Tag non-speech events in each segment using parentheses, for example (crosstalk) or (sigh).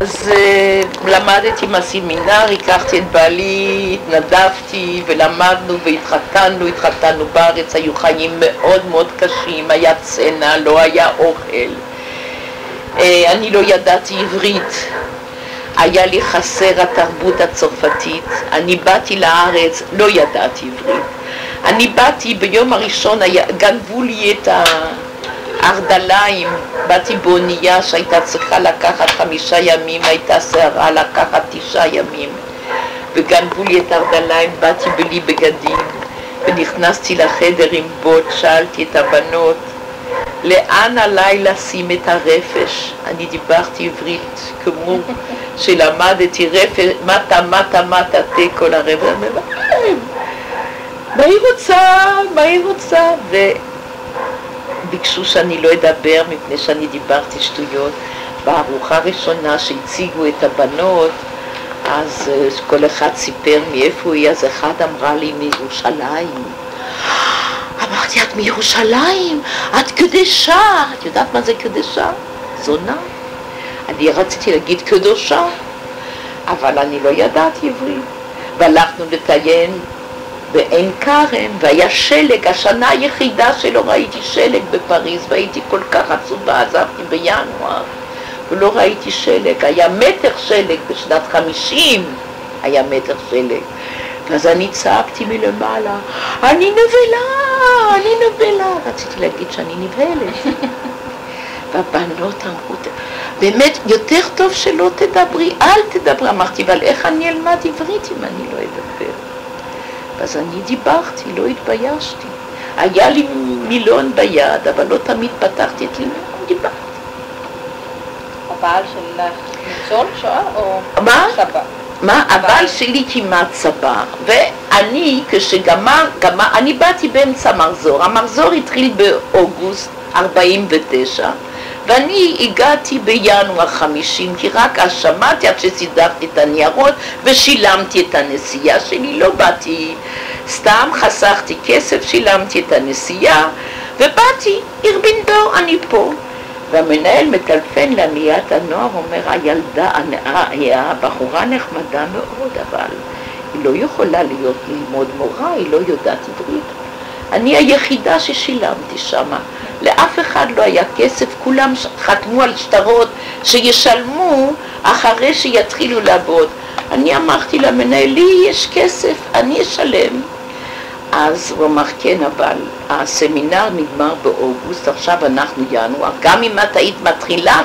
אז אה, למדתי בסמינר, הכרתי את בעלי, התנדבתי ולמדנו והתחתנו, התחתנו בארץ, היו חיים מאוד מאוד קשים, היה צנע, לא היה אוכל. אה, אני לא ידעתי עברית, היה לי חסר התרבות הצרפתית, אני באתי לארץ, לא ידעתי עברית. אני באתי, ביום הראשון היה, גנבו לי את הארדליים, באתי באונייה שהייתה צריכה לקחת חמישה ימים, הייתה שערה לקחת תשעה ימים, וגנבו לי את הארדליים, באתי בלי בגדים, ונכנסתי לחדר עם בוט, שאלתי את הבנות, לאן עליי לשים את הרפש? אני דיברתי עברית כמו (laughs) שלמדתי רפש, מטה, מטה, מטה, תה כל הרפש. מה היא רוצה? מה היא רוצה? וביקשו שאני לא אדבר מפני שאני דיברתי שטויות. בארוחה הראשונה שהציגו את הבנות, אז אה, כל אחד סיפר מאיפה היא, אז אחד אמרה לי מירושלים. אמרתי, את מירושלים? את קדשה. את יודעת מה זה קדשה? זונה. אני רציתי להגיד קדושה, אבל אני לא ידעתי עברית. והלכנו לטיין בעין כרם, והיה שלג, השנה היחידה שלא ראיתי שלג בפריז, והייתי כל כך עצובה, עזבתי בינואר, ולא ראיתי שלג, היה מטר שלג בשנת חמישים, היה מטר שלג. ואז אני צעקתי מלמעלה, אני נבלה, אני נבלה. רציתי להגיד שאני נבהלת. (laughs) והבנות אמרו, באמת, יותר טוב שלא תדברי, אל תדברי. אמרתי, אבל איך אני אלמד עברית אם אני לא אדבר? אז אני דיברתי, לא התביישתי. היה לי מילון ביד, אבל לא תמיד פתחתי את לימון, דיברתי. הבעל שלך ניצול שואה או מה? סבא? מה? הבעל שלי כמעט צבא, ואני כשגמר, גמר, אני באתי באמצע המחזור, המחזור התחיל באוגוסט 49, ואני הגעתי בינואר 50, כי רק אז שמעתי עד שסידרתי את הניירות ושילמתי את הנסיעה שלי, לא באתי סתם, חסכתי כסף, שילמתי את הנסיעה, ובאתי, עיר דור, אני פה. והמנהל מטלפן לעליית הנוער, אומר, הילדה, הבחורה נחמדה מאוד, אבל היא לא יכולה להיות ללמוד מורה, היא לא יודעת עברית. אני היחידה ששילמתי שמה. לאף אחד לא היה כסף, כולם חתמו על שטרות שישלמו אחרי שיתחילו לעבוד. אני אמרתי למנהל, לי יש כסף, אני אשלם. אז הוא אמר, כן, אבל הסמינר נגמר באוגוסט, עכשיו אנחנו ינואר, גם אם את היית מתחילה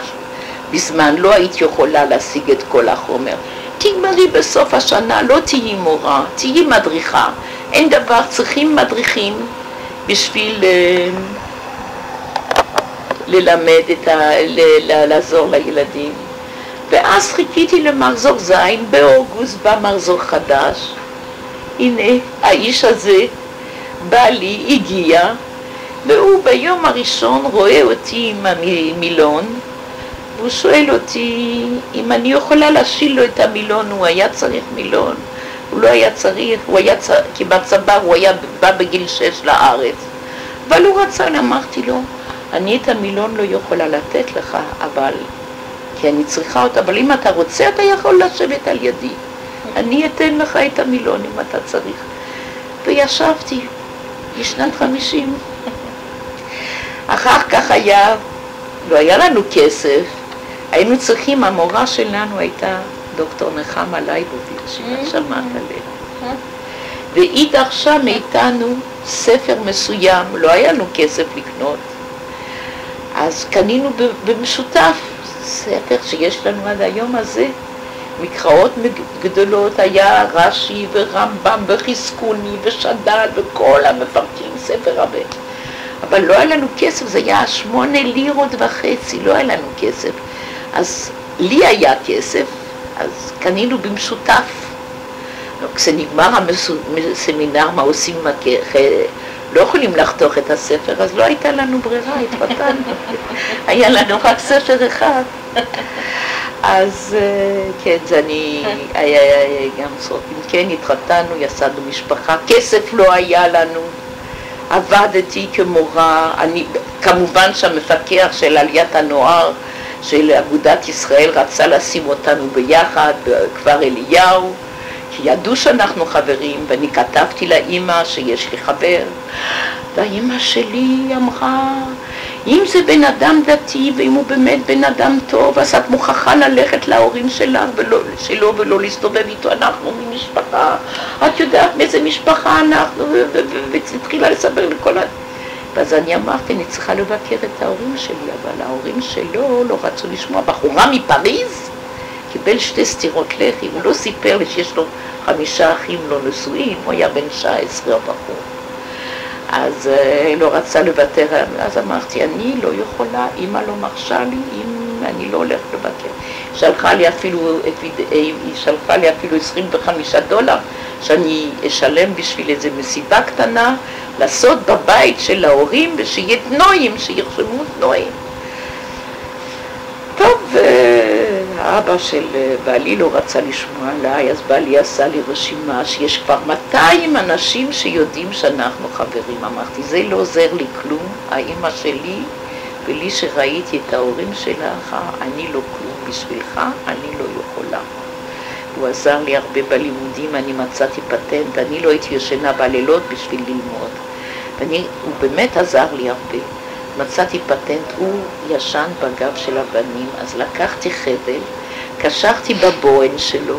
בזמן, לא היית יכולה להשיג את כל החומר. תגמרי בסוף השנה, לא תהיי מורה, תהיי מדריכה. אין דבר, צריכים מדריכים בשביל uh, ללמד, את ה, ל, לעזור לילדים. ואז חיכיתי למחזור ז', באוגוסט בא מחזור חדש. הנה, האיש הזה בא לי, הגיע, והוא ביום הראשון רואה אותי עם המילון, והוא שואל אותי אם אני יכולה להשיל לו את המילון, הוא היה צריך מילון, הוא לא היה צריך, הוא היה צריך, כי בצבא הוא היה בא בגיל שש לארץ, אבל הוא רצה, אמרתי לו, אני את המילון לא יכולה לתת לך, אבל, כי אני צריכה אותו, אבל אם אתה רוצה אתה יכול לשבת על ידי, אני אתן לך את המילון אם אתה צריך. וישבתי, בשנת חמישים. (laughs) אחר כך היה, לא היה לנו כסף, היינו צריכים, המורה שלנו הייתה דוקטור נחמה לייבוביץ', את שמעת עליה. והיא דרשה מאיתנו ספר מסוים, לא היה לנו כסף לקנות, אז קנינו במשותף ספר שיש לנו עד היום הזה. מקראות גדולות היה רש"י ורמב"ם וחזקוני ושד"ל וכל המפרקים, ספר הרבה. אבל לא היה לנו כסף, זה היה שמונה לירות וחצי, לא היה לנו כסף. אז לי היה כסף, אז קנינו במשותף. כשנגמר הסמינר, מה עושים עם הכסף? לא יכולים לחתוך את הספר, אז לא הייתה לנו ברירה, התפתנו. (laughs) היה לנו רק ספר אחד. אז כן, זה אני, היה גם סרטים, כן, התחתנו, יסדנו משפחה, כסף לא היה לנו, עבדתי כמורה, אני, כמובן שהמפקח של עליית הנוער של אגודת ישראל רצה לשים אותנו ביחד בכפר אליהו, כי ידעו שאנחנו חברים, ואני כתבתי לאימא שיש לי חבר, והאימא שלי אמרה, אם זה בן אדם דתי ואם הוא באמת בן אדם טוב, אז את מוכרחה ללכת להורים שלך ולא, שלו ולא להסתובב איתו, אנחנו ממשפחה, את יודעת מאיזה משפחה אנחנו, והתחילה לספר לכל ה... ואז אני אמרתי, אני צריכה לבקר את ההורים שלי, אבל ההורים שלו לא רצו לשמוע. בחורה מפריז קיבל שתי סטירות לחי, הוא לא סיפר לי שיש לו חמישה אחים לא נשואים, הוא היה בן 19 הבחור. אז אה, לא רצה לוותר, אז אמרתי, אני לא יכולה, אמא לא מרשה לי, אם אני לא הולכת לבקר. שלחה לי אפילו, היא שלחה לי אפילו 25 דולר שאני אשלם בשביל איזה מסיבה קטנה, לעשות בבית של ההורים ושיהיה תנועים, שירשמו תנועים. טוב, האבא של בעלי לא רצה לשמוע עליי, אז בעלי עשה לי רשימה שיש כבר 200 אנשים שיודעים שאנחנו חברים. אמרתי, זה לא עוזר לי כלום, האימא שלי, בלי שראיתי את ההורים שלך, אני לא כלום בשבילך, אני לא יכולה. הוא עזר לי הרבה בלימודים, אני מצאתי פטנט, אני לא הייתי ישנה בלילות בשביל ללמוד. ואני, הוא באמת עזר לי הרבה. מצאתי פטנט, הוא ישן בגב של הבנים, אז לקחתי חבל, קשרתי בבוהן שלו,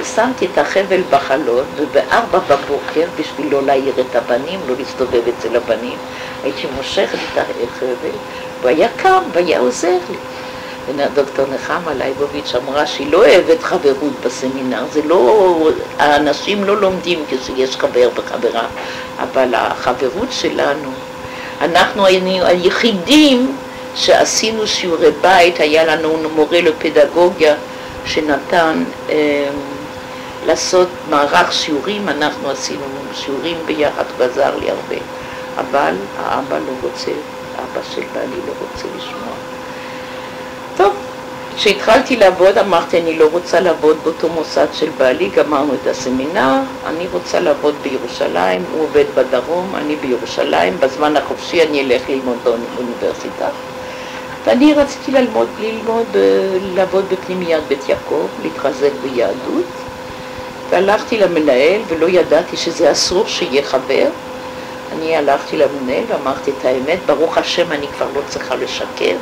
ושמתי את החבל בחלון, ובארבע בבוקר, בשביל לא להעיר את הבנים, לא להסתובב אצל הבנים, הייתי מושכת את החבל, והוא היה קם והיה עוזר לי. דוקטור נחמה לייבוביץ' אמרה שהיא לא אוהבת חברות בסמינר, זה לא, האנשים לא לומדים כשיש חבר וחברה, אבל החברות שלנו, אנחנו היינו היחידים שעשינו שיעורי בית, היה לנו מורה לפדגוגיה שנתן אה, לעשות מערך שיעורים, אנחנו עשינו שיעורים ביחד, הוא עזר לי הרבה, אבל האבא לא רוצה, אבא של בעלי לא רוצה לשמוע. כשהתחלתי לעבוד אמרתי אני לא רוצה לעבוד באותו מוסד של בעלי, גמרנו את הסמינר, אני רוצה לעבוד בירושלים, הוא עובד בדרום, אני בירושלים, בזמן החופשי אני אלך ללמוד באוניברסיטה. ואני רציתי ללמוד, ללמוד, לעבוד בפנימיית בית יעקב, להתחזק ביהדות, והלכתי למנהל ולא ידעתי שזה אסור שיהיה חבר. אני הלכתי למנהל ואמרתי את האמת, ברוך השם אני כבר לא צריכה לשקר.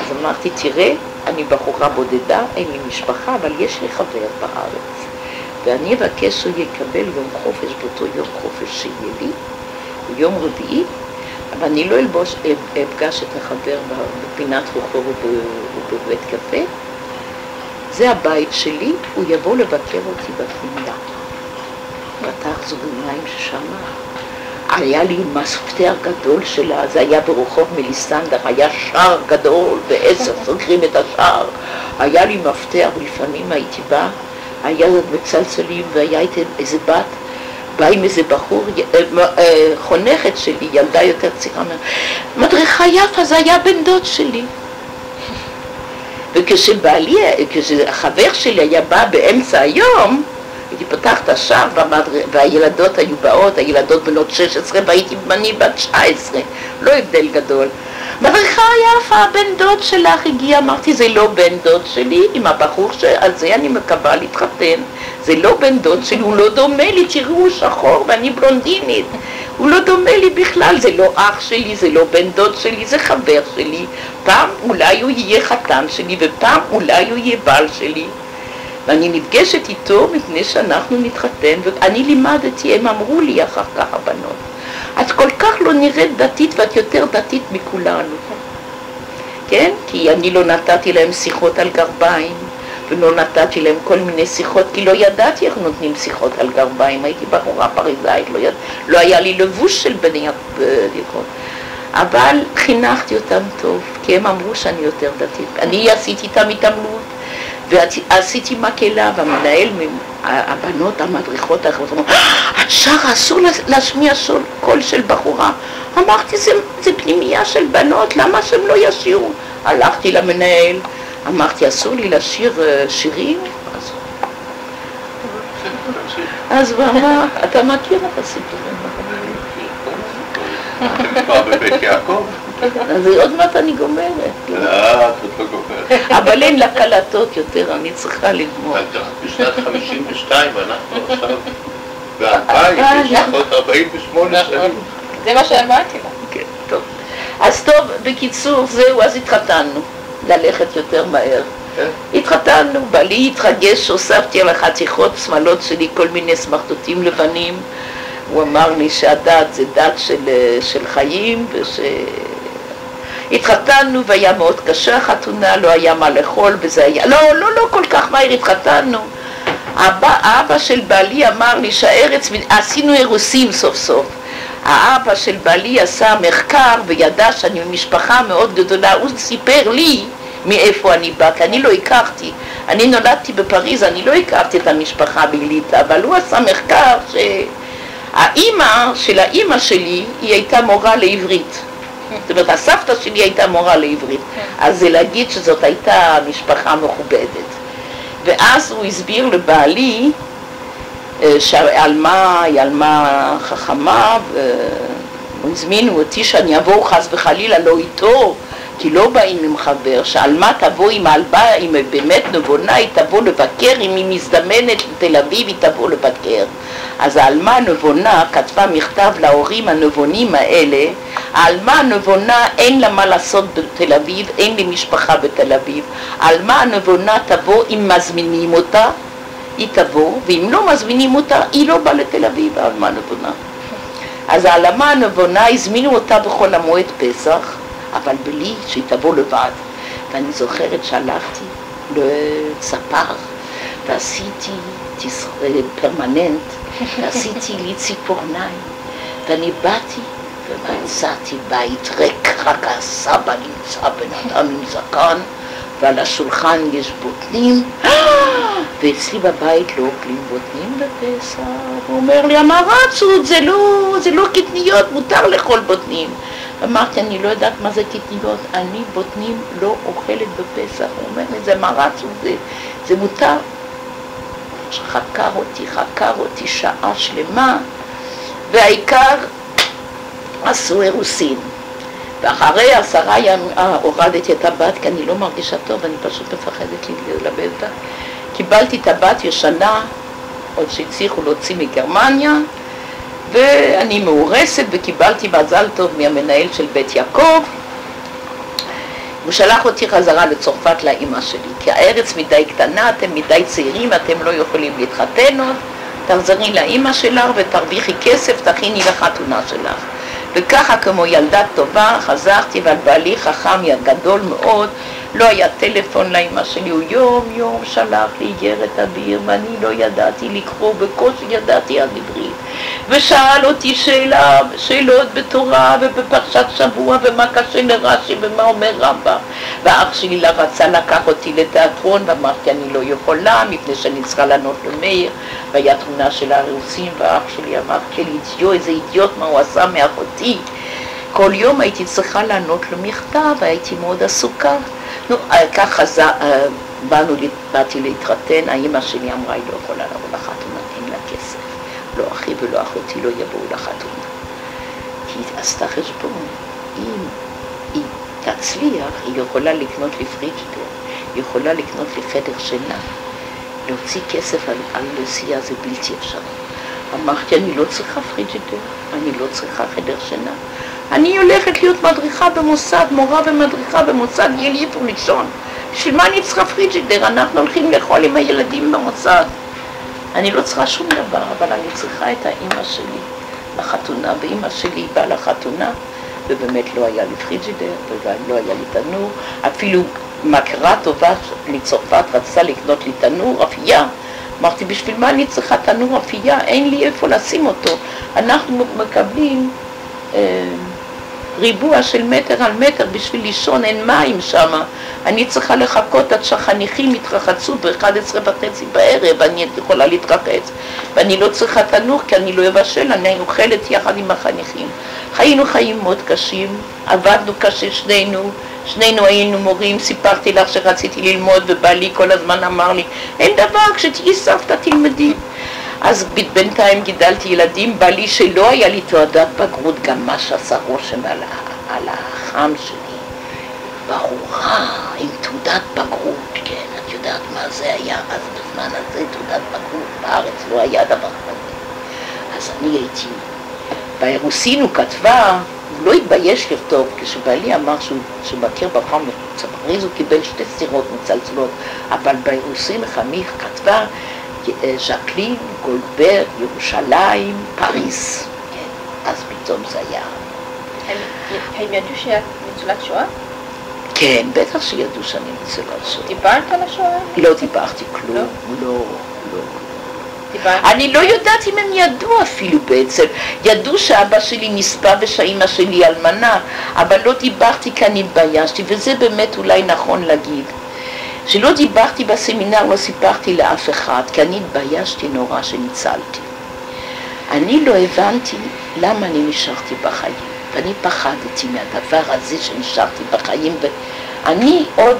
אז אמרתי, תראה, אני בחורה בודדה, אין לי משפחה, אבל יש לי חבר בארץ. ואני אבקש שהוא יקבל יום חופש באותו יום חופש שיהיה לי, יום רביעי, אבל אני לא אלבוש, אפגש את החבר בפינת רוחו ובבית קפה. זה הבית שלי, הוא יבוא לבקר אותי בפנייה. פתח זוג עיניים ששמע. היה לי מפתח גדול שלה, זה היה ברחוב מליסנדר, היה שער גדול, בעשר סוגרים את השער. היה לי מפתח, ולפעמים הייתי באה, היה בצלצלים, והיה איתי איזה בת, באה עם איזה בחור, אה, אה, חונכת שלי, ילדה יותר צעירה, מדריכה יפה, זה היה בן דוד שלי. וכשבעלי, כשהחבר שלי היה בא באמצע היום, הייתי פותחת השער והילדות היו באות, הילדות בנות 16 והייתי אני בת 19, לא הבדל גדול. מדריכה יפה, הבן דוד שלך הגיע, אמרתי זה לא בן דוד שלי, עם הבחור שעל זה אני מקווה להתחתן, זה לא בן דוד שלי, הוא לא דומה לי, תראו הוא שחור ואני בלונדינית, הוא לא דומה לי בכלל, זה לא אח שלי, זה לא בן דוד שלי, זה חבר שלי, פעם אולי הוא יהיה חתן שלי ופעם אולי הוא יהיה בעל שלי. ואני נפגשת איתו מפני שאנחנו נתחתן, ואני לימדתי, הם אמרו לי אחר כך הבנות, את כל כך לא נראית דתית ואת יותר דתית מכולנו, כן? כי אני לא נתתי להם שיחות על גרביים, ולא נתתי להם כל מיני שיחות, כי לא ידעתי איך נותנים שיחות על גרביים, הייתי בחורה פריזאית, לא, יד... לא היה לי לבוש של בני יעקב. אבל חינכתי אותם טוב, כי הם אמרו שאני יותר דתית. אני עשיתי איתם התעמלות, ועשיתי מקהלה, והמנהל, הבנות המדריכות האחרות אמרו, את שרה, אסור להשמיע קול של בחורה. אמרתי, זה, זה פנימייה של בנות, למה שהם לא ישירו? הלכתי למנהל, אמרתי, אסור לי לשיר אה, שירים? אז, אז הוא אמר, אתה מכיר את הסיפורים? כבר בבית יעקב? אז עוד מעט אני גומרת. לא, את לא גומרת. אבל אין לה קלטות יותר, אני צריכה לגמור. בשנת 52, אנחנו עכשיו ב-2000, יש עוד 48 נכון. שנים. זה מה שאמרתי לה. כן, טוב. אז טוב, בקיצור, זהו, אז התחתנו, ללכת יותר מהר. כן. התחתנו, בעלי התרגש, הוספתי על החתיכות שמאלות שלי כל מיני סמרטוטים לבנים. הוא אמר לי שהדת זה דת של, אה, של חיים, וש... התחתנו והיה מאוד קשה החתונה, לא היה מה לאכול וזה היה... לא, לא, לא כל כך מהר התחתנו. אבא, האבא של בעלי אמר לי שהארץ, עשינו אירוסים סוף סוף. האבא של בעלי עשה מחקר וידע שאני ממשפחה מאוד גדולה, הוא סיפר לי מאיפה אני בא, כי אני לא הכרתי. אני נולדתי בפריז, אני לא הכרתי את המשפחה בליטא, אבל הוא עשה מחקר שהאימא של האימא שלי, היא הייתה מורה לעברית. זאת אומרת, הסבתא שלי הייתה מורה לעברית. אז זה להגיד שזאת הייתה משפחה מכובדת. ואז הוא הסביר לבעלי אה, שהעלמה היא עלמה חכמה, והוא הזמינו אותי שאני אבוא חס וחלילה לא איתו, כי לא באים עם חבר, שעלמה תבוא עם העלבה, אם היא באמת נבונה, היא תבוא לבקר, אם היא מזדמנת לתל אביב, היא תבוא לבקר. אז העלמה הנבונה כתבה מכתב להורים הנבונים האלה, העלמה הנבונה אין לה מה לעשות בתל אביב, אין לי משפחה בתל אביב, העלמה הנבונה תבוא אם מזמינים אותה, היא תבוא, ואם לא מזמינים אותה, היא לא באה לתל אביב, העלמה הנבונה. אז העלמה הנבונה, הזמינו אותה בחול המועד פסח, אבל בלי שהיא תבוא לבד. ואני זוכרת שהלכתי לספר ועשיתי תס... פרמננט, (laughs) ועשיתי לי ציפורניים, ואני באתי ומצאתי בית ריק, רק הסבא נמצא בן אדם עם זקן, ועל השולחן יש בוטנים, (gasps) ואצלי בבית לא אוכלים בוטנים בפסח. הוא אומר לי, המרצות זה לא, זה לא קטניות, מותר לאכול בוטנים. אמרתי, אני לא יודעת מה זה קטניות, אני בוטנים לא אוכלת בפסח. הוא אומר לי, זה מרצות, זה, זה מותר. חקר אותי, חקר אותי שעה שלמה, והעיקר עשו אירוסין. ואחרי עשרה ימים אה, הורדתי את הבת כי אני לא מרגישה טוב, אני פשוט מפחדת ללבד אותה. קיבלתי את הבת ישנה, עוד שהצליחו להוציא מגרמניה, ואני מאורסת וקיבלתי מזל טוב מהמנהל של בית יעקב. הוא שלח אותי חזרה לצרפת לאימא שלי, כי הארץ מדי קטנה, אתם מדי צעירים, אתם לא יכולים להתחתן עוד, תחזרי לאימא שלך ותרוויחי כסף, תכיני לחתונה שלך. וככה כמו ילדה טובה חזרתי, אבל בעלי חכם גדול מאוד, לא היה טלפון לאמא שלי, הוא יום יום שלח לי איגרת אביר ואני לא ידעתי לקרוא, בקושי ידעתי על עברית ושאל אותי שאלה, שאלות בתורה ובפרשת שבוע ומה קשה לרש"י ומה אומר רבא. ואח שלי רצה לקח אותי לתיאטרון ואמרתי אני לא יכולה מפני שאני צריכה לענות למאיר. והיה תמונה של הרוסים ואח שלי אמר כן אידיוט, איזה אידיוט מה הוא עשה מאחותי? כל יום הייתי צריכה לענות לו מכתב והייתי מאוד עסוקה. נו, ככה זה, באנו, באתי להתחתן, האימא שלי אמרה, היא לא יכולה לבוא לחתונה. לא אחי ולא אחותי לא יבואו לחתונה. היא עשתה חשבון, אם היא תצליח, היא יכולה לקנות לי פריג'דר, היא יכולה לקנות לי חדר שינה. להוציא כסף על, על נסיעה זה בלתי אפשרי. אמרתי, אני לא צריכה פריג'דר, אני לא צריכה חדר שינה. אני הולכת להיות מדריכה במוסד, מורה ומדריכה במוסד, לי איפה לישון. בשביל מה אני צריכה פריג'ידר? אנחנו הולכים לאכול עם הילדים במוסד. אני לא צריכה שום דבר, אבל אני צריכה את האימא שלי לחתונה, ואימא שלי באה לחתונה, ובאמת לא היה לי פריג'ידר, ולא היה לי תנור, אפילו מכרה טובה מצרפת רצתה לקנות לי תנור, אפייה. אמרתי, בשביל מה אני צריכה תנור אפייה? אין לי איפה לשים אותו. אנחנו מקבלים... אה, ריבוע של מטר על מטר בשביל לישון, אין מים שם. אני צריכה לחכות עד שהחניכים יתרחצו ב-11 וחצי בערב, אני יכולה להתרחץ. ואני לא צריכה תנור כי אני לא אבשל, אני אוכלת יחד עם החניכים. חיינו חיים מאוד קשים, עבדנו קשה שנינו, שנינו היינו מורים, סיפרתי לך שרציתי ללמוד ובעלי כל הזמן אמר לי, אין דבר, כשתהיי סבתא תלמדי. אז בינתיים גידלתי ילדים, בעלי שלא היה לי תעודת בגרות, גם מה שעשה רושם על, על החם שלי. בחורה, עם תעודת בגרות, כן, את יודעת מה זה היה אז בזמן הזה, תעודת בגרות, בארץ לא היה דבר כזה. אז אני הייתי, באירוסין הוא כתבה, הוא לא התבייש לכתוב, כשבעלי אמר שהוא, שהוא מכיר בפעם בפריז הוא קיבל שתי סירות מצלצלות, אבל באירוסין חמיך כתבה ז'קלין, גולדברג, ירושלים, פריז. כן, אז פתאום זה היה... הם, ידעו שאת ניצולת שואה? כן, בטח שידעו שאני ניצולת שואה. דיברת על השואה? לא דיברתי כלום, לא, לא. לא. דיברת? אני לא יודעת אם הם ידעו אפילו בעצם. ידעו שאבא שלי נספה ושאימא שלי אלמנה, אבל לא דיברתי כי אני התביישתי, וזה באמת אולי נכון להגיד. שלא דיברתי בסמינר, לא סיפרתי לאף אחד, כי אני התביישתי נורא שניצלתי. אני לא הבנתי למה אני נשארתי בחיים, ואני פחדתי מהדבר הזה שנשארתי בחיים, ואני עוד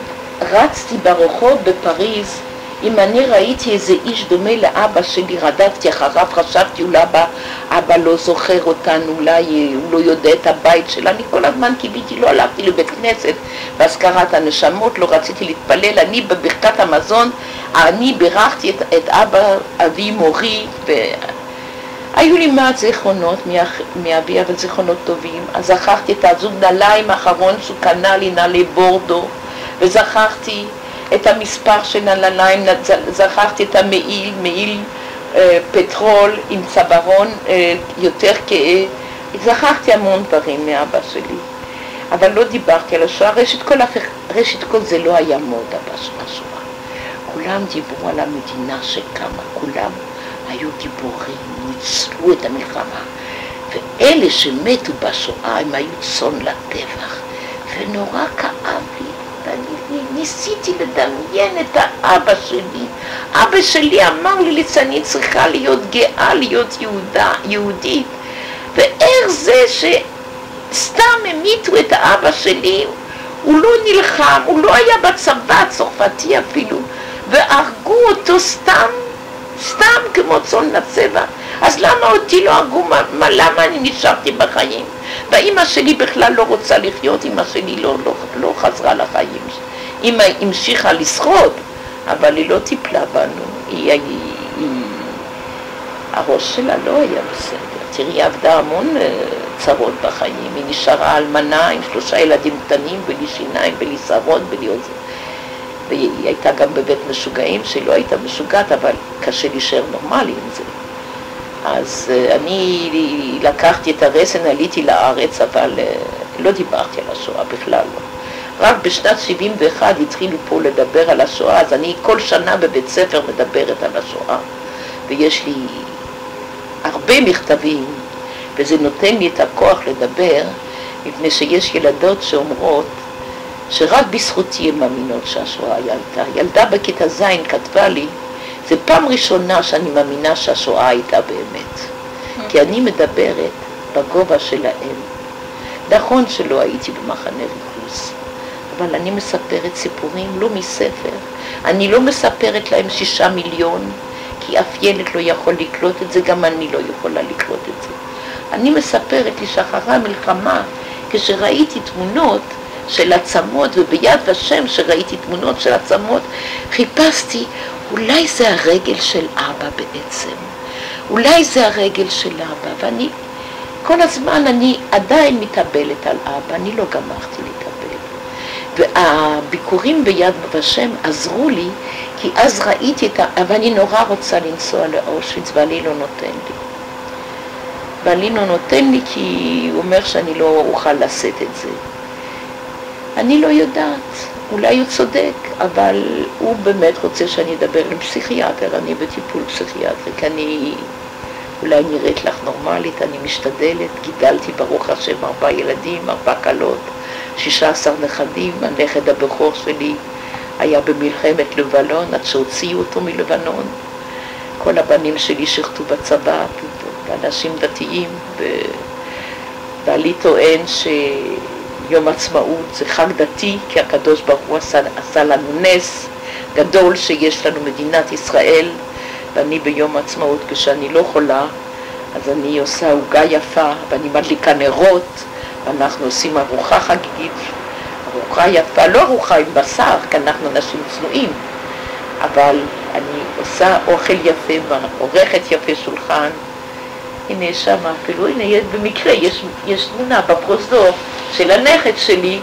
רצתי ברחוב בפריז אם אני ראיתי איזה איש דומה לאבא שלי, רדפתי אחריו, חשבתי אולי אבא, אבא לא זוכר אותנו, אולי הוא לא יודע את הבית שלה, אני כל הזמן קיוויתי, לא הלכתי לבית כנסת באזכרת הנשמות, לא רציתי להתפלל, אני בברכת המזון, אני בירכתי את, את אבא, אבי, מורי, והיו לי מעט זיכרונות מאבי, אבל זיכרונות טובים, אז זכרתי את הזוג נעליים האחרון שהוא קנה לי, נעלי בורדו, וזכרתי את המספר של הנעליים, זכרתי את המעיל, מעיל אה, פטרול עם צווארון אה, יותר כהה, זכרתי המון דברים מאבא שלי, אבל לא דיברתי על השואה, ראשית כל, ראשית כל זה לא היה מודה בשואה, כולם דיברו על המדינה שקמה, כולם היו גיבורים, ניצלו את המלחמה, ואלה שמתו בשואה הם היו צאן לטבח, ונורא כאב ניסיתי לדמיין את האבא שלי. אבא שלי אמר לי שאני צריכה להיות גאה להיות יהודה, יהודית. ואיך זה שסתם המיתו את האבא שלי, הוא לא נלחם, הוא לא היה בצבא הצרפתי אפילו, והרגו אותו סתם, סתם כמו צאן לצבע. אז למה אותי לא הרגו, מה, למה אני נשארתי בחיים? והאימא שלי בכלל לא רוצה לחיות, אימא שלי לא, לא, לא חזרה לחיים. אימא המשיכה לשחות, אבל היא לא טיפלה בנו. היא, היא, היא, הראש שלה לא היה בסדר. תראי, היא עבדה המון אה, צרות בחיים. היא נשארה אלמנה עם שלושה ילדים קטנים, בלי שיניים, בלי שערות, בלי עוד זה. והיא הייתה גם בבית משוגעים, שהיא לא הייתה משוגעת, אבל קשה להישאר נורמלי עם זה. אז uh, אני לקחתי את הרסן, עליתי לארץ, אבל uh, לא דיברתי על השואה בכלל לא. רק בשנת 71 התחילו פה לדבר על השואה, אז אני כל שנה בבית ספר מדברת על השואה, ויש לי הרבה מכתבים, וזה נותן לי את הכוח לדבר, מפני שיש ילדות שאומרות שרק בזכותי הן מאמינות שהשואה הייתה. ילדה בכיתה ז' כתבה לי זו פעם ראשונה שאני מאמינה שהשואה הייתה באמת. כי אני מדברת בגובה שלהם. נכון שלא הייתי במחנה ריכוז, אבל אני מספרת סיפורים לא מספר. אני לא מספרת להם שישה מיליון, כי אף ילד לא יכול לקלוט את זה, גם אני לא יכולה לקלוט את זה. אני מספרת לי שאחרי המלחמה, כשראיתי תמונות של עצמות, וביד ושם שראיתי תמונות של עצמות, חיפשתי אולי זה הרגל של אבא בעצם, אולי זה הרגל של אבא, ואני, כל הזמן אני עדיין מתאבלת על אבא, אני לא גמרתי להתאבל. והביקורים ביד ושם עזרו לי, כי אז ראיתי את ה... אבל אני נורא רוצה לנסוע לאושוויץ, ואני לא נותן לי. ואני לא נותן לי כי הוא אומר שאני לא אוכל לשאת את זה. אני לא יודעת. אולי הוא צודק, אבל הוא באמת רוצה שאני אדבר עם פסיכיאטר, אני בטיפול פסיכיאטרי, כי אני אולי נראית לך נורמלית, אני משתדלת, גידלתי ברוך השם ארבעה ילדים, ארבע כלות, שישה עשר נכדים, הנכד הבכור שלי היה במלחמת לבנון עד שהוציאו אותו מלבנון, כל הבנים שלי שירתו בצבא, ואנשים דתיים, ובעלי טוען ש... יום עצמאות זה חג דתי, כי הקדוש ברוך הוא עשה, עשה לנו נס גדול שיש לנו מדינת ישראל, ואני ביום עצמאות כשאני לא חולה, אז אני עושה עוגה יפה, ואני מדליקה נרות, ואנחנו עושים ארוחה חגיגית, ארוחה יפה, לא ארוחה עם בשר, כי אנחנו אנשים צנועים, אבל אני עושה אוכל יפה ועורכת יפה שולחן. הנה שם אפילו, הנה במקרה יש, יש תמונה בפרוזדור של הנכד שלי,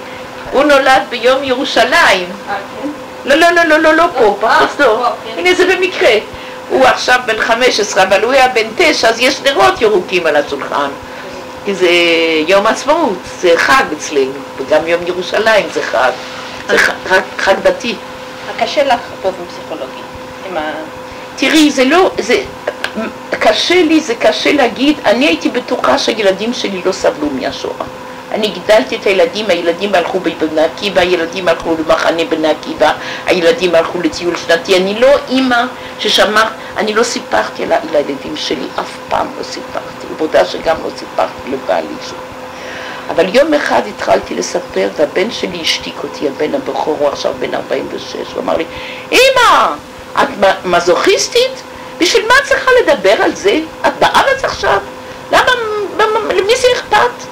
הוא נולד ביום ירושלים. אה, כן? לא, לא, לא, לא, לא, לא פה, אה, בפרוזדור. כן. הנה זה במקרה. הוא עכשיו בן 15, אבל הוא היה בן 9, אז יש נרות ירוקים על השולחן. כי זה יום עצמאות, זה חג אצלנו, וגם יום ירושלים זה חג. זה ח- חג, חג דתי. קשה לך באופן פסיכולוגי. עם ה... תראי, זה לא, זה, קשה לי, זה קשה להגיד, אני הייתי בטוחה שהילדים שלי לא סבלו מהשואה. אני גידלתי את הילדים, הילדים הלכו בבני עקיבא, הילדים הלכו למחנה בני עקיבא, הילדים הלכו לטיול שנתי, אני לא אימא ששמע, אני לא סיפרתי על הילדים שלי, אף פעם לא סיפרתי, עבודה שגם לא סיפרתי לבעלי שלי. אבל יום אחד התחלתי לספר, והבן שלי השתיק אותי, הבן הבכור, הוא עכשיו בן 46, הוא אמר לי, אמא, את מזוכיסטית? בשביל מה את צריכה לדבר על זה? את בארץ עכשיו? למה- למי זה אכפת?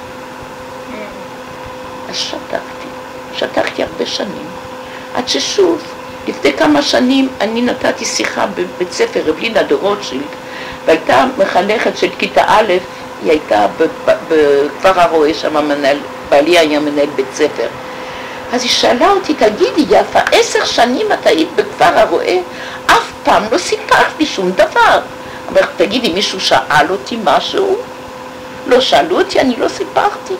אז שתקתי, שתקתי הרבה שנים, עד ששוב, לפני כמה שנים אני נתתי שיחה בבית ספר רבלינה דה רוטשילד, והייתה מחנכת של כיתה א', היא הייתה בכפר הרועה, שם מנהל, בעלי היה מנהל בית ספר. אז היא שאלה אותי, תגידי יפה, עשר שנים את היית בכפר הרועה, אף פעם לא סיפרת לי שום דבר. אמרתי, תגידי, מישהו שאל אותי משהו? לא שאלו אותי, אני לא סיפרתי.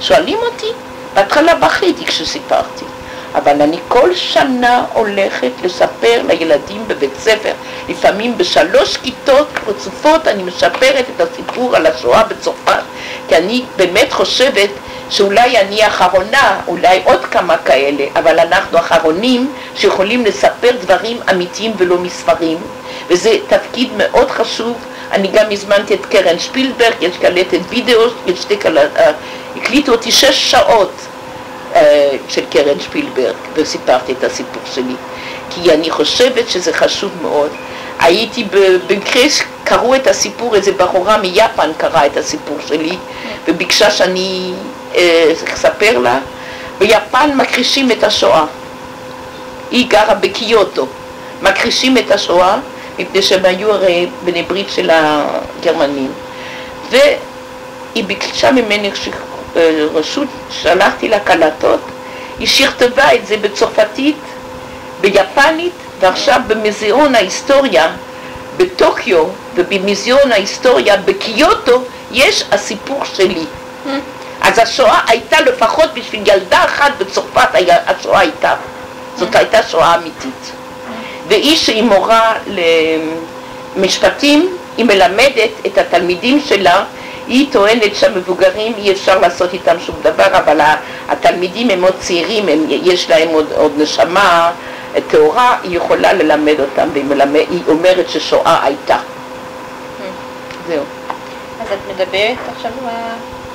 שואלים אותי, בהתחלה בכיתי כשסיפרתי, אבל אני כל שנה הולכת לספר לילדים בבית ספר, לפעמים בשלוש כיתות רצופות אני משפרת את הסיפור על השואה בצרפת, כי אני באמת חושבת שאולי אני האחרונה, אולי עוד כמה כאלה, אבל אנחנו האחרונים שיכולים לספר דברים אמיתיים ולא מספרים, וזה תפקיד מאוד חשוב. אני גם הזמנתי את קרן שפילברג, יש קלטת וידאו, יש שתי קלטות, הקליטו אותי שש שעות אה, של קרן שפילברג, וסיפרתי את הסיפור שלי. כי אני חושבת שזה חשוב מאוד. הייתי במקרה, קראו את הסיפור, איזה בחורה מיפן קראה את הסיפור שלי, וביקשה שאני אה, אספר לה. ביפן מכחישים את השואה. היא גרה בקיוטו. מכחישים את השואה, מפני שהם היו הרי בני ברית של הגרמנים. והיא ביקשה ממני אה, רשות, שלחתי לה קלטות, היא שכתבה את זה בצרפתית, ביפנית, ועכשיו במוזיאון ההיסטוריה בטוקיו ובמוזיאון ההיסטוריה בקיוטו יש הסיפור שלי. אז השואה הייתה לפחות בשביל ילדה אחת בצרפת, השואה הייתה. זאת הייתה שואה אמיתית. והיא שהיא מורה למשפטים, היא מלמדת את התלמידים שלה, היא טוענת שהמבוגרים אי אפשר לעשות איתם שום דבר, אבל התלמידים הם עוד צעירים, הם, יש להם עוד, עוד נשמה טהורה, היא יכולה ללמד אותם, והיא מלמד, היא אומרת ששואה הייתה. זהו. אז את מדברת עכשיו עם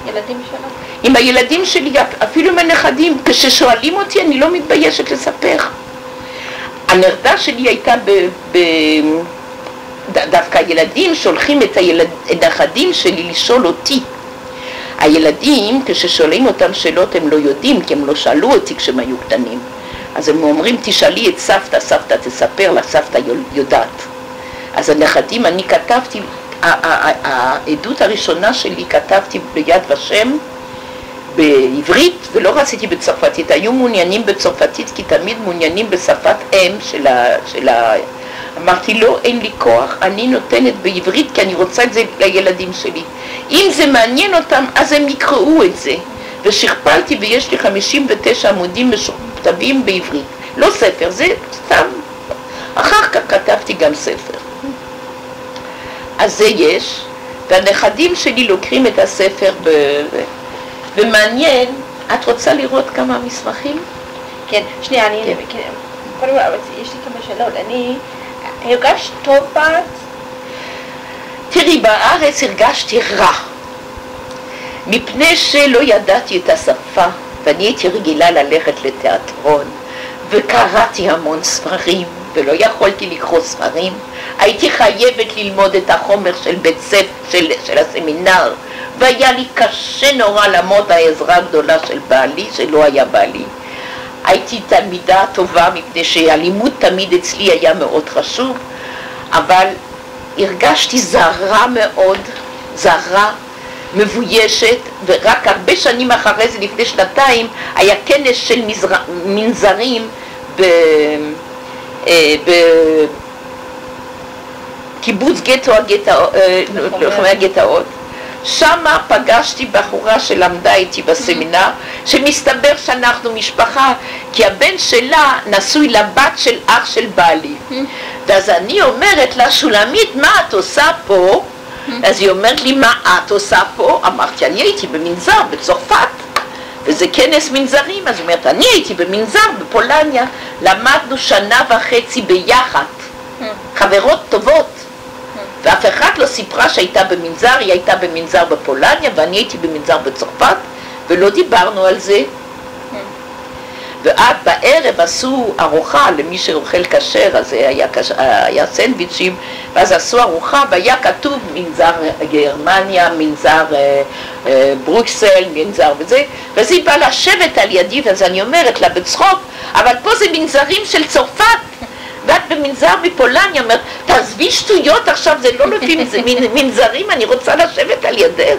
הילדים שלך? עם הילדים שלי, אפילו עם הנכדים, כששואלים אותי אני לא מתביישת לספר. הנרדה שלי הייתה ב... ב... הילדים שולחים את הילד... הנכדים שלי לשאול אותי. הילדים, כששואלים אותם שאלות הם לא יודעים, כי הם לא שאלו אותי כשהם היו קטנים. אז הם אומרים, תשאלי את סבתא, סבתא תספר לה, סבתא יודעת. אז הנכדים, אני כתבתי, העדות הראשונה שלי כתבתי ביד ושם בעברית, ולא רציתי בצרפתית, היו מעוניינים בצרפתית כי תמיד מעוניינים בשפת אם של ה... של ה... אמרתי לא, אין לי כוח, אני נותנת בעברית כי אני רוצה את זה לילדים שלי. אם זה מעניין אותם, אז הם יקראו את זה. ושכפלתי ויש לי 59 עמודים מכתבים בעברית. לא ספר, זה סתם. אחר כך כתבתי גם ספר. אז זה יש, והנכדים שלי לוקחים את הספר ב... ומעניין, את רוצה לראות כמה מסמכים? כן, שנייה, אני... כן. כן. קודם כל, יש לי כמה שאלות. אני הרגשת טוב בארץ? תראי, בארץ הרגשתי רע, מפני שלא ידעתי את השפה, ואני הייתי רגילה ללכת לתיאטרון, וקראתי המון ספרים, ולא יכולתי לקרוא ספרים. הייתי חייבת ללמוד את החומר של בית ספר, של, של הסמינר, והיה לי קשה נורא לעמוד העזרה הגדולה של בעלי, שלא היה בעלי. הייתי תלמידה טובה מפני שהלימוד תמיד אצלי היה מאוד חשוב, אבל הרגשתי זרה מאוד, זרה, מבוישת, ורק הרבה שנים אחרי זה, לפני שנתיים, היה כנס של מזר... מנזרים ב... אה, בקיבוץ גטו הגטאות, אה, לוחמי הגטאות. שמה פגשתי בחורה שלמדה איתי בסמינר, שמסתבר שאנחנו משפחה, כי הבן שלה נשוי לבת של אח של בעלי. ואז אני אומרת לה, שולמית, מה את עושה פה? אז היא אומרת לי, מה את עושה פה? אמרתי, אני הייתי במנזר בצרפת. וזה כנס מנזרים, אז היא אומרת, אני הייתי במנזר בפולניה, למדנו שנה וחצי ביחד, חברות טובות, ואף אחד לא סיפרה שהייתה במנזר, היא הייתה במנזר בפולניה ואני הייתי במנזר בצרפת, ולא דיברנו על זה. ועד בערב עשו ארוחה למי שאוכל כשר, אז היה, כש... היה סנדוויצ'ים, ואז עשו ארוחה והיה כתוב מנזר גרמניה, מנזר אה, אה, ברוקסל, מנזר וזה, ואז היא באה לשבת על ידי, ואז אני אומרת לה בצחוק, אבל פה זה מנזרים של צרפת. ואת במנזר מפולניה, אומרת, תעזבי שטויות עכשיו, זה לא לפי (laughs) מנזרים, אני רוצה לשבת על ידך.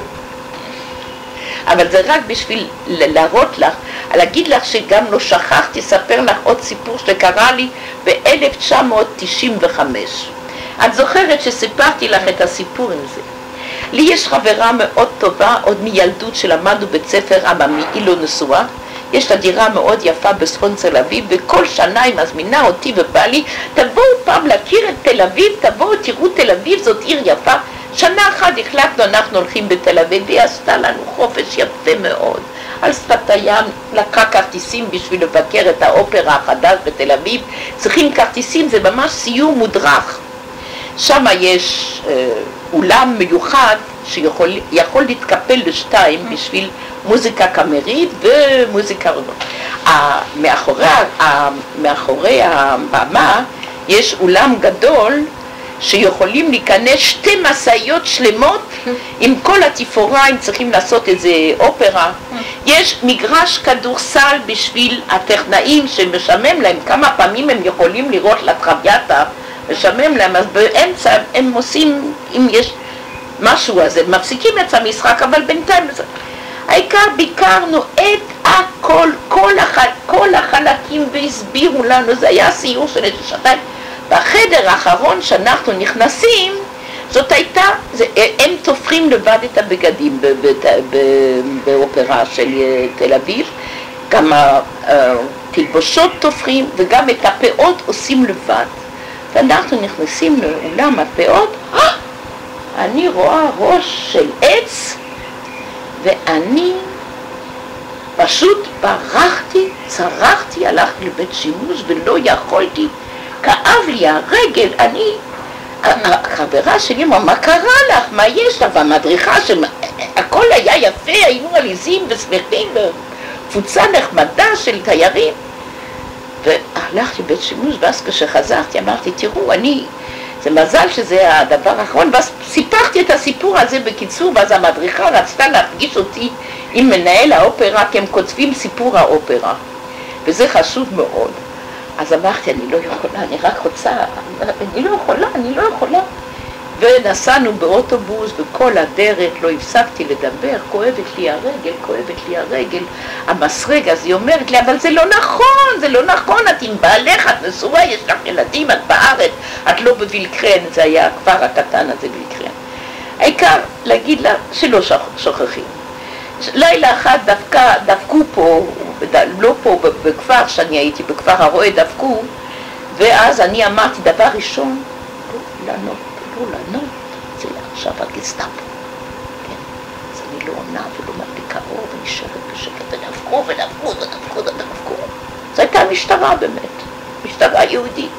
אבל זה רק בשביל להראות לך, להגיד לך שגם לא שכחתי, אספר לך עוד סיפור שקרה לי ב-1995. את זוכרת שסיפרתי לך את הסיפור עם זה. לי יש חברה מאוד טובה, עוד מילדות שלמדנו בית ספר עממי, היא לא נשואה, יש לה דירה מאוד יפה בצפון תל אביב, וכל שנה היא מזמינה אותי ובעלי, תבואו פעם להכיר את תל אביב, תבואו, תראו תל אביב, זאת עיר יפה. שנה אחת החלטנו, אנחנו הולכים בתל אביב, והיא עשתה לנו חופש יפה מאוד. על שפת הים, לקחה כרטיסים בשביל לבקר את האופרה החדש בתל אביב. צריכים כרטיסים, זה ממש סיור מודרך. שם יש אה, אולם מיוחד שיכול להתקפל לשתיים בשביל מוזיקה קאמרית ומוזיקה... מאחורי, מאחורי הבמה יש אולם גדול שיכולים להיכנס שתי משאיות שלמות עם כל התפאורה, אם צריכים לעשות איזה אופרה. יש מגרש כדורסל בשביל הטכנאים שמשמם להם, כמה פעמים הם יכולים לראות לטרוויאטה, משמם להם, אז באמצע הם עושים, אם יש משהו, אז הם מפסיקים את המשחק, אבל בינתיים... העיקר ביקרנו את הכל, כל, החל, כל החלקים והסבירו לנו, זה היה סיור של איזה שנתיים. בחדר האחרון שאנחנו נכנסים, זאת הייתה, זה, הם תופרים לבד את הבגדים באופרה של אה, תל אביב, גם התלבושות תופרים וגם את הפאות עושים לבד. ואנחנו נכנסים לאולם הפאות, אני רואה ראש של עץ ואני פשוט ברחתי, צרחתי, הלכתי לבית שימוש ולא יכולתי, כאב לי הרגל, אני, החברה שלי אמרה, מה קרה לך? מה יש לך? והמדריכה, הכל היה יפה, היינו עליזים ושמחים, וקבוצה נחמדה של תיירים. והלכתי לבית שימוש, ואז כשחזרתי אמרתי, תראו, אני זה מזל שזה הדבר האחרון, ואז סיפרתי את הסיפור הזה בקיצור, ואז המדריכה רצתה להפגיש אותי עם מנהל האופרה, כי הם כותבים סיפור האופרה, וזה חשוב מאוד. אז אמרתי, אני לא יכולה, אני רק רוצה, אני לא יכולה, אני לא יכולה. ונסענו באוטובוס וכל הדרך לא הפסקתי לדבר, כואבת לי הרגל, כואבת לי הרגל, המסרג, אז היא אומרת לי, אבל זה לא נכון, זה לא נכון, את עם בעלך, את נשואה, יש לך ילדים, את בארץ, את לא בווילקרן, זה היה הכפר הקטן הזה וילקרן. העיקר להגיד לה שלא שוכחים. לילה אחד דווקא, דפקו פה, לא פה בכפר שאני הייתי, בכפר הרועה דפקו, ואז אני אמרתי דבר ראשון, לא לענות. אמרו לה, נו, זה עכשיו הגסטאפו. כן? אז אני לא עונה ולא מדליקה אור ונשארת בשקט, ודפקו ודפקו ודפקו ודפקו. זו הייתה משטרה באמת, משטרה יהודית.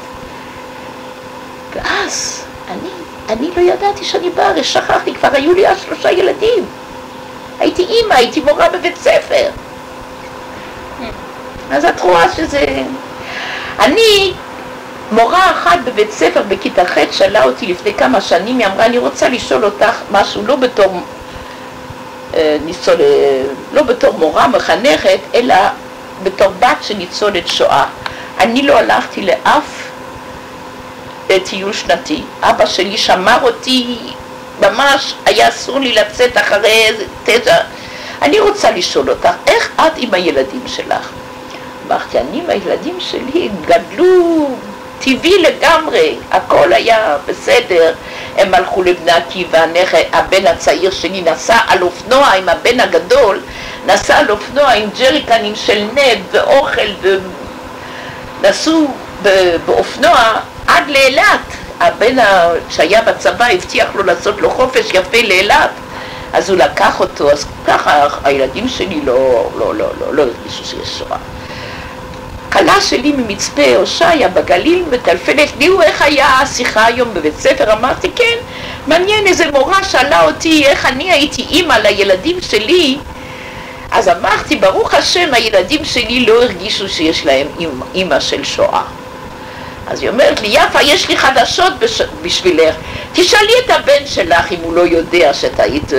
ואז אני, אני לא ידעתי שאני בארץ, שכחתי, כבר היו לי אז שלושה ילדים. הייתי אימא, הייתי מורה בבית ספר. אז את רואה שזה... אני מורה אחת בבית ספר בכיתה ח' שאלה אותי לפני כמה שנים, היא אמרה, אני רוצה לשאול אותך משהו, לא בתור אה, ניצול, לא בתור מורה מחנכת, אלא בתור בת של ניצולת שואה. אני לא הלכתי לאף אה, טיול שנתי. אבא שלי שמר אותי, ממש היה אסור לי לצאת אחרי תשע. אני רוצה לשאול אותך, איך את עם הילדים שלך? אמרתי, אני עם הילדים שלי גדלו טבעי לגמרי, הכל היה בסדר. הם הלכו לבני עקיבא, הבן הצעיר שלי נסע על אופנוע עם הבן הגדול, נסע על אופנוע עם ג'ריקנים של נד ואוכל ונסעו באופנוע עד לאילת. הבן שהיה בצבא הבטיח לו לעשות לו חופש יפה לאילת אז הוא לקח אותו, אז ככה הילדים שלי לא, לא, לא, לא, לא הרגישו שיש שואה. כלה שלי ממצפה הושעיה בגליל מטלפנת לי איך היה השיחה היום בבית ספר, אמרתי כן, מעניין איזה מורה שאלה אותי איך אני הייתי אימא לילדים שלי. אז אמרתי ברוך השם הילדים שלי לא הרגישו שיש להם אימא של שואה. אז היא אומרת לי יפה יש לי חדשות בשבילך. תשאלי את הבן שלך אם הוא לא יודע שאת היית